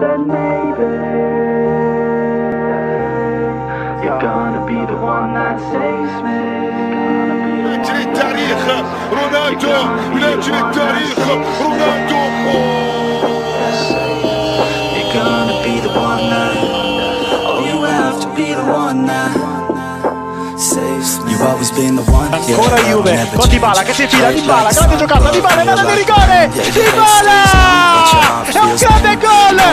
said maybe You're gonna be the one that saves me لاعب التاريخ رونالدو لاعب التاريخ رونالدو You're gonna be the one that Oh, you have to be the one that Saves me You've always been the one yeah, Ancora I'll Juve never con Dybala che si change. infila Like Dybala, lights grande on giocata the Dybala, fire palla di light. rigore Yeah, you Dybala!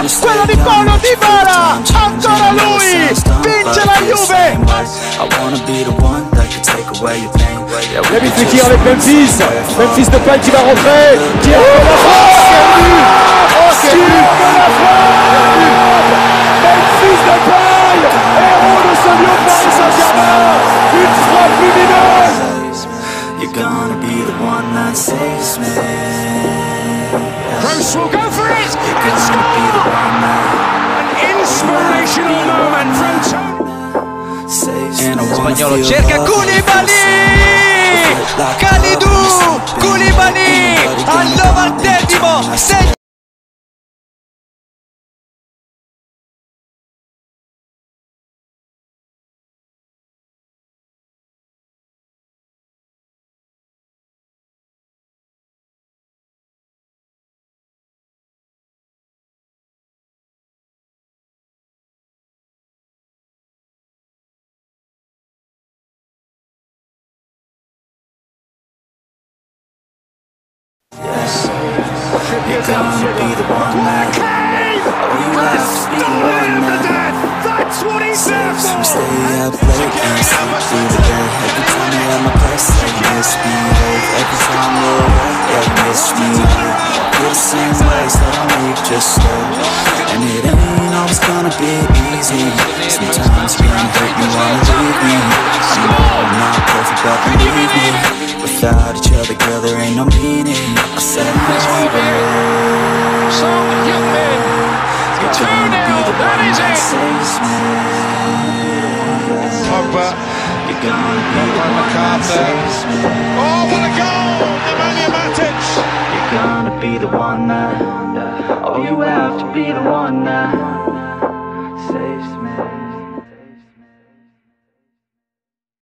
gol! Quello di Paulo Dybala! Ancora lui! Vince la Juve! I wanna be the one that can take away your pain Yeah, we David can Fekir just avec Memphis. Memphis Depay qui va rentrer. Qui a fait la frappe. Quel Oh, quel but de la frappe Memphis de Paille Héros de ce Lyon de Paris Saint-Germain Une frappe lumineuse You're gonna be the one that saves me Bruce will go for it! You're gonna spagnolo cerca Koulibaly! Calcio! You're gonna be the one that Oh, you have to be the one that That's what he saves me Stay up late and sleep through the day Every time you're at my place, you misbehave Every time you're away, you miss me Feel the same ways that I make just stay And it ain't always gonna be easy. Sometimes you're gonna hurt me, wanna leave me. I know I'm not perfect, but believe me Without each other, girl, there ain't no meaning Oh, what a goal! You're gonna be the one that Oh, you have to be the one that